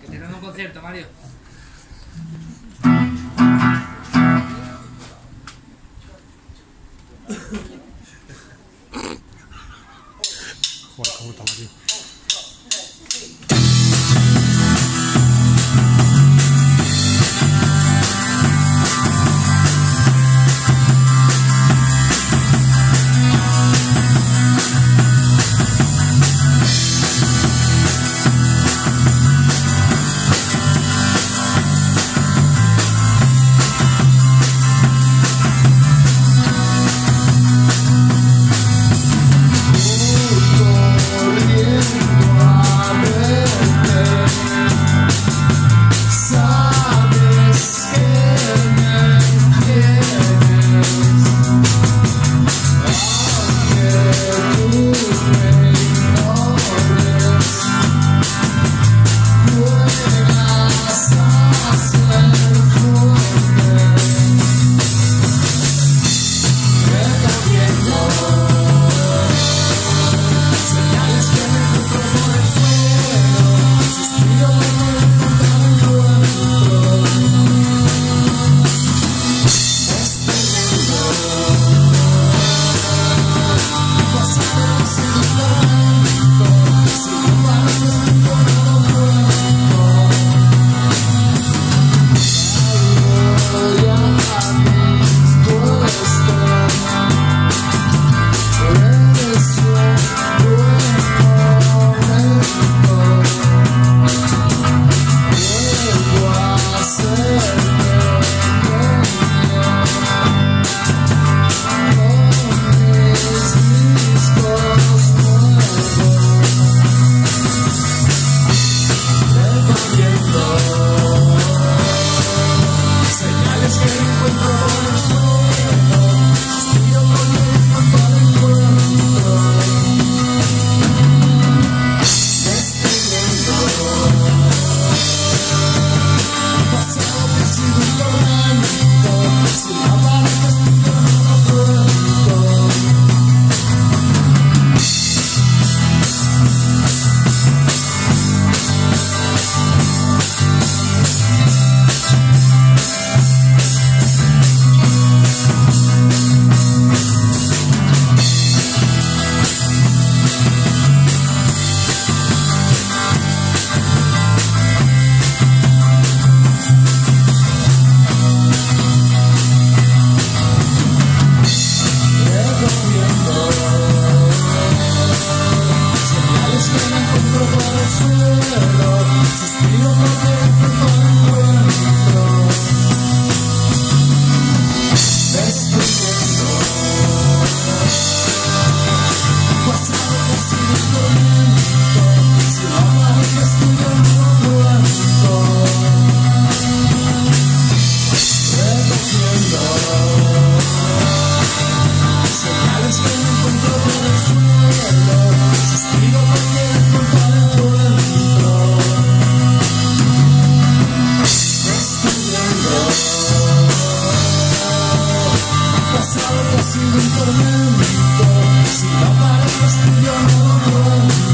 que tenemos un concierto, Mario. Mario. Come si no para el no.